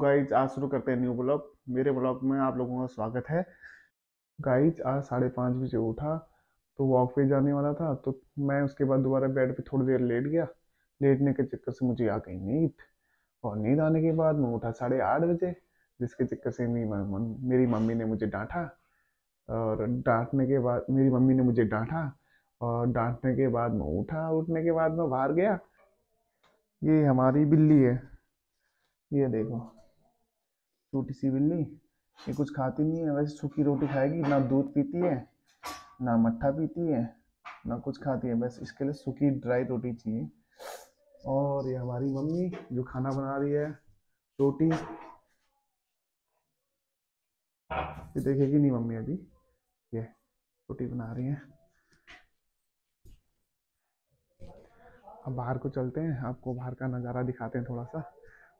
Guys आज शुरू करते हैं न्यू ब्लॉग मेरे ब्लॉग में आप लोगों का स्वागत है। गाइज़ आज साढ़े पाँच बजे उठा तो वॉक पे जाने वाला था तो मैं उसके बाद दोबारा बेड पे थोड़ी देर लेट गया। लेटने के चक्कर से मुझे आ गई नींद। और नींद आने के बाद मैं उठा साढ़े आठ बजे, जिसके चक्कर से मेरी मेरी मम्मी ने मुझे डांटा। और डांटने के बाद, मेरी मम्मी ने मुझे डांटा। और डांटने के बाद मैं उठा, उठने के बाद मैं बाहर गया। ये हमारी बिल्ली है। ये देखो। छोटी सी बिल्ली। ये कुछ खाती नहीं है, वैसे सूखी रोटी खाएगी, ना दूध पीती है, ना मट्ठा पीती है, ना कुछ खाती है, बस इसके लिए सूखी ड्राई रोटी चाहिए। और ये हमारी मम्मी जो खाना बना रही है, रोटी। ये देखेगी नहीं मम्मी अभी। ये रोटी बना रही है। अब बाहर को चलते हैं, आपको बाहर का नज़ारा दिखाते हैं थोड़ा सा।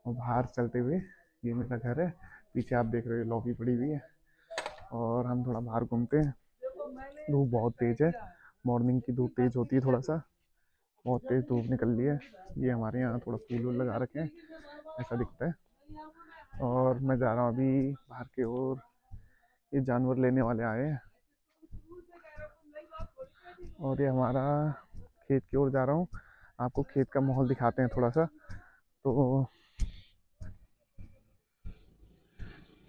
और बाहर चलते हुए ये मेरा घर है। पीछे आप देख रहे हो लॉबी पड़ी हुई है। और हम थोड़ा बाहर घूमते हैं। धूप बहुत तेज़ है। मॉर्निंग की धूप तेज़ होती है थोड़ा सा। बहुत तेज़ धूप निकल रही है। ये हमारे यहाँ थोड़ा फूल वूल लगा रखे हैं। ऐसा दिखता है। और मैं जा रहा हूँ अभी बाहर की ओर। ये जानवर लेने वाले आए हैं। और ये हमारा खेत की ओर जा रहा हूँ। आपको खेत का माहौल दिखाते हैं थोड़ा सा। तो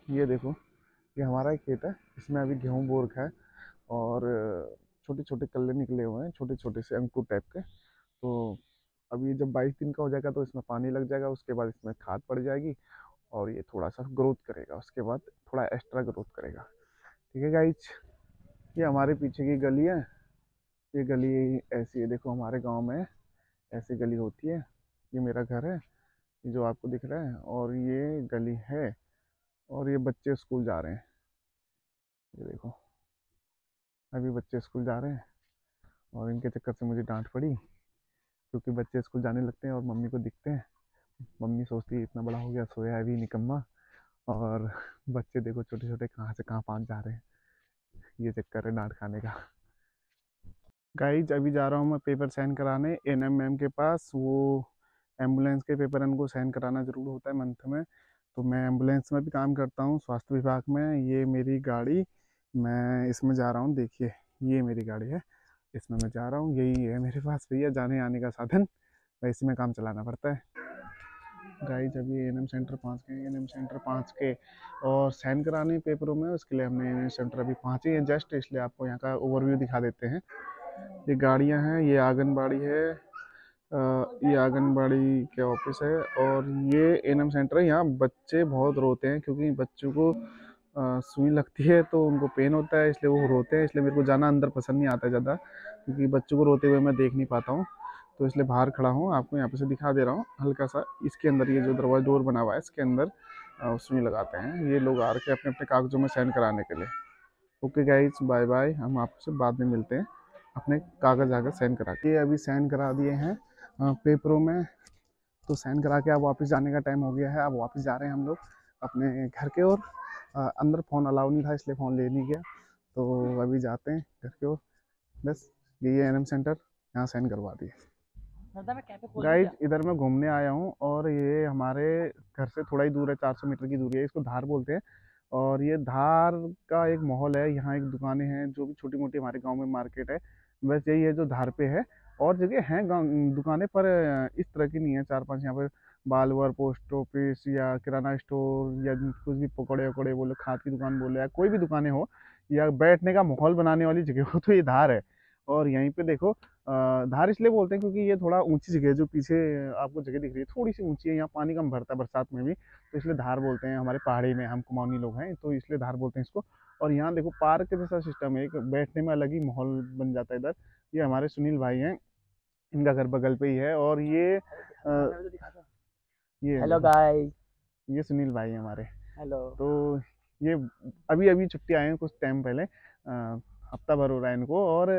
ये देखो, ये हमारा ही खेत है, इसमें अभी गेहूँ बो रखा है और छोटे छोटे कल्ले निकले हुए हैं छोटे छोटे से अंकुर टाइप के। तो अभी जब 22 दिन का हो जाएगा तो इसमें पानी लग जाएगा, उसके बाद इसमें खाद पड़ जाएगी और ये थोड़ा सा ग्रोथ करेगा, उसके बाद थोड़ा एक्स्ट्रा ग्रोथ करेगा। ठीक है गाइज़ ये हमारे पीछे की गली है। ये गली ऐसी है, देखो हमारे गाँव में ऐसी गली होती है। ये मेरा घर है जो आपको दिख रहा है और ये गली है और ये बच्चे स्कूल जा रहे हैं। ये देखो, अभी बच्चे स्कूल जा रहे हैं और इनके चक्कर से मुझे डांट पड़ी, क्योंकि बच्चे स्कूल जाने लगते हैं और मम्मी को दिखते हैं। मम्मी सोचती है, इतना बड़ा हो गया, सोया है अभी निकम्मा। और बच्चे देखो छोटे छोटे कहाँ से कहाँ पहुँच जा रहे हैं। ये चक्कर है डांट खाने का। गाइज़ अभी जा रहा हूँ मैं पेपर साइन कराने। एन एम एम के पास, वो एंबुलेंस के पेपर इनको साइन कराना ज़रूर होता है मंथ में। तो मैं एंबुलेंस में भी काम करता हूँ, स्वास्थ्य विभाग में। ये मेरी गाड़ी, मैं इसमें जा रहा हूँ, देखिए, ये मेरी गाड़ी है। इसमें मैं जा रहा हूँ, यही है मेरे पास भैया जाने आने का साधन। मैं इसमें काम चलाना पड़ता है। गाई जब ये एन सेंटर पहुँच गए एन सेंटर पहुँच के और साइन कराने पेपरों में, उसके लिए हमने एन सेंटर अभी पहुँचे हैं जस्ट इसलिए आपको यहाँ का ओवरव्यू दिखा देते हैं। ये गाड़ियाँ हैं, ये आंगनबाड़ी है ये आंगनबाड़ी के ऑफ़िस है और ये एनएम सेंटर है। यहाँ बच्चे बहुत रोते हैं क्योंकि बच्चों को सुई लगती है तो उनको पेन होता है, इसलिए वो रोते हैं, इसलिए मेरे को जाना अंदर पसंद नहीं आता ज़्यादा क्योंकि बच्चों को रोते हुए मैं देख नहीं पाता हूँ। तो इसलिए बाहर खड़ा हूँ, आपको यहाँ पे से दिखा दे रहा हूँ। हल्का सा इसके अंदर ये जो दरवाज़ा, डोर बना हुआ है, इसके अंदर सुई लगाते हैं। ये लोग आ रखे अपने अपने कागजों में साइन कराने के लिए। ओके गाइज़ बाय बाय हम आपसे बाद में मिलते हैं। अपने कागज़ आकर साइन करा के। अभी साइन करा दिए हैं। पेपरों में तो साइन करा के अब वापस जाने का टाइम हो गया है। अब वापस जा रहे हैं हम लोग अपने घर के ओर। अंदर फ़ोन अलाउ नहीं था इसलिए फ़ोन ले नहीं गया। तो अभी जाते हैं घर के ओर। बस ये एन सेंटर यहाँ साइन करवा दिए। गाइड इधर मैं घूमने आया हूँ और ये हमारे घर से थोड़ा ही दूर है 400 मीटर की दूरी है। इसको धार बोलते हैं। और ये धार का एक माहौल है। यहाँ एक दुकानें हैं जो भी छोटी मोटी हमारे गाँव में मार्केट है। बस यही है जो धार पे है। और जगह हैं दुकानें, पर इस तरह की नहीं है। चार पाँच यहाँ पर बालवर पोस्ट ऑफ़िस या किराना स्टोर या कुछ भी पकौड़े वकौड़े बोलो, खाद की दुकान बोलो या कोई भी दुकानें हो या बैठने का माहौल बनाने वाली जगह हो तो ये धार है। और यहीं पे देखो धार इसलिए बोलते हैं क्योंकि ये थोड़ा ऊँची जगह है, जो पीछे आपको जगह दिख रही है। थोड़ी सी ऊँची है, यहाँ पानी कम भरता है बरसात में भी तो इसलिए धार बोलते हैं हमारे पहाड़ी में, हम कुमाऊनी लोग हैं तो इसलिए धार बोलते हैं इसको। और यहाँ देखो, पार्क जैसा सिस्टम है, एक बैठने में अलग ही माहौल बन जाता है इधर। ये हमारे सुनील भाई हैं। इनका घर बगल पे ही है और ये आ, ये हेलो गाइस ये सुनील भाई है हमारे। हेलो तो ये अभी अभी छुट्टी आए हैं कुछ टाइम पहले हफ़्ता भर हो रहा है इनको और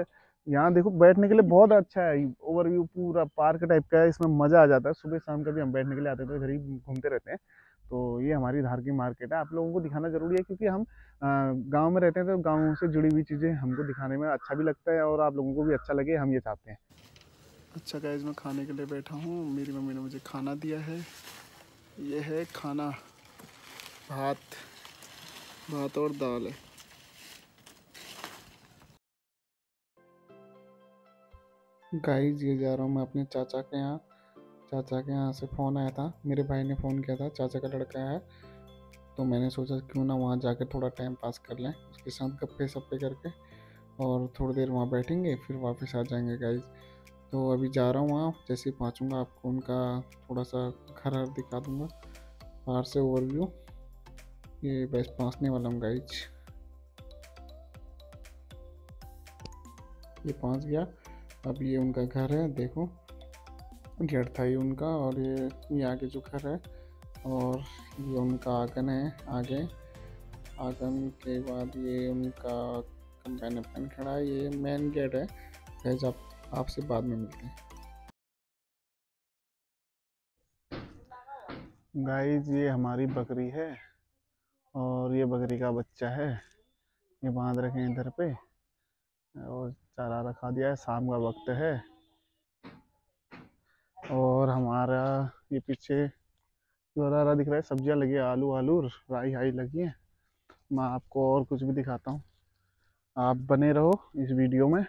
यहाँ देखो बैठने के लिए बहुत अच्छा है। ओवरव्यू पूरा पार्क टाइप का है इसमें मज़ा आ जाता है। सुबह शाम कभी हम बैठने के लिए आते हैं तो इधर ही घूमते रहते हैं। तो ये हमारी धार की मार्केट है। आप लोगों को दिखाना ज़रूरी है क्योंकि हम गाँव में रहते हैं तो गाँव से जुड़ी हुई चीज़ें हमको दिखाने में अच्छा भी लगता है और आप लोगों को भी अच्छा लगे हम ये चाहते हैं। अच्छा गैज मैं खाने के लिए बैठा हूँ। मेरी मम्मी ने मुझे खाना दिया है। ये है खाना भात भात और दाल। है गाइस ये जा रहा हूँ मैं अपने चाचा के यहाँ। चाचा के यहाँ से फ़ोन आया था। मेरे भाई ने फ़ोन किया था, चाचा का लड़का है। तो मैंने सोचा क्यों ना वहाँ जाकर थोड़ा टाइम पास कर लें उसके साथ गप्पे सप्पे करके और थोड़ी देर वहाँ बैठेंगे, फिर वापस आ जाएँगे गाइज़ तो अभी जा रहा हूँ वहाँ, जैसे ही पहुँचूँगा आपको उनका थोड़ा सा घर हर दिखा दूँगा। बाहर से ओवरव्यू ये बस पहुँचने वाला हूँ गाइज़ ये पहुँच गया। अब ये उनका घर है, देखो। गेट था ये उनका और ये ये आगे जो घर है और ये उनका आँगन है आगे। आँगन के बाद ये उनका कंपेन पेन खड़ा है, ये मेन गेट है। गैज आप, आपसे बाद में मिलते हैं। गाइज़ ये हमारी बकरी है और ये बकरी का बच्चा है। ये बाँध रखे हैं इधर पे और चारा रखा दिया है, शाम का वक्त है। और हमारा ये पीछे जो हरा हरा दिख रहा है, सब्ज़ियाँ लगी है, आलू आलू राई, हाई लगी है। मैं आपको और कुछ भी दिखाता हूँ। आप बने रहो इस वीडियो में।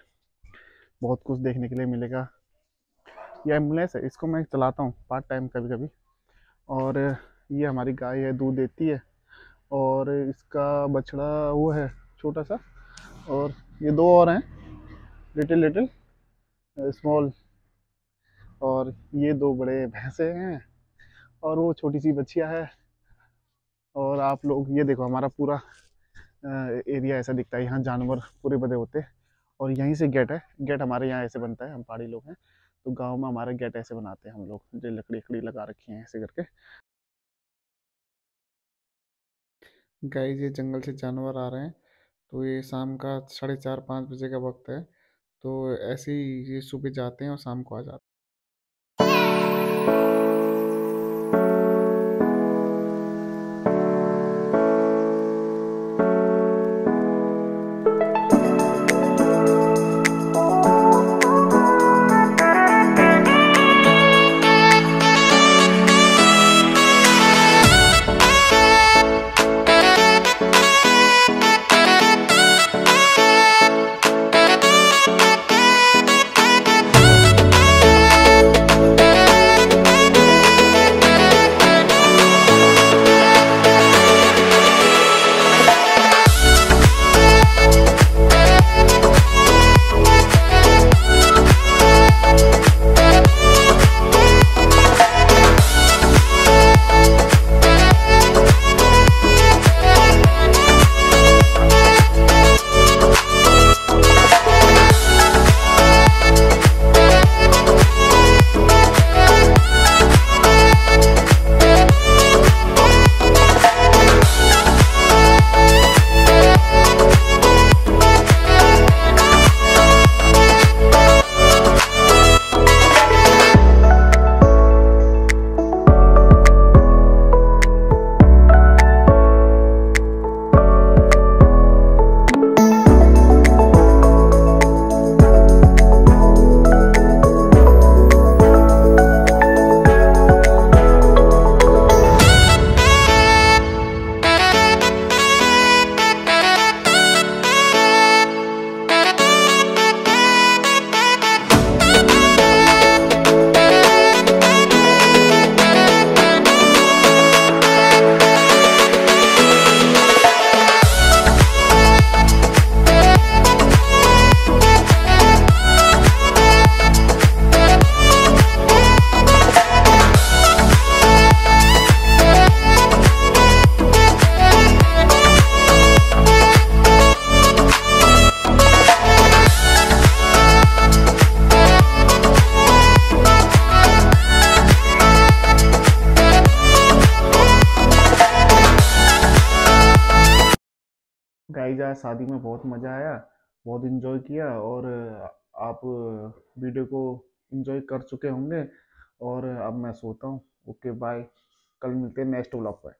बहुत कुछ देखने के लिए मिलेगा। ये एंबुलेंस है, इसको मैं चलाता हूँ पार्ट टाइम कभी कभी और ये हमारी गाय है, दूध देती है। और इसका बछड़ा वो है, छोटा सा। और ये दो और हैं, लिटिल लिटिल, स्मॉल। और ये दो बड़े भैंसे हैं और वो छोटी सी बच्चिया है। और आप लोग, ये देखो हमारा पूरा एरिया ऐसा दिखता है। यहाँ जानवर पूरे बदे होते हैं और यहीं से गेट है। गेट हमारे यहाँ ऐसे बनता है। हम पहाड़ी लोग हैं। तो गाँव में हमारे गेट ऐसे बनाते हैं हम लोग। जो लकड़ी लकड़ी लगा रखी हैं ऐसे करके। गाय ये जंगल से जानवर आ रहे हैं। तो ये शाम का साढ़े चार, पाँच बजे का वक्त है। तो ऐसे ही ये सुबह जाते हैं और शाम को आ जाते हैं। गाइस जाए, शादी में बहुत मज़ा आया, बहुत इन्जॉय किया और आप वीडियो को इन्जॉय कर चुके होंगे और अब मैं सोता हूँ। ओके बाय कल मिलते हैं नेक्स्ट व्लॉग पर।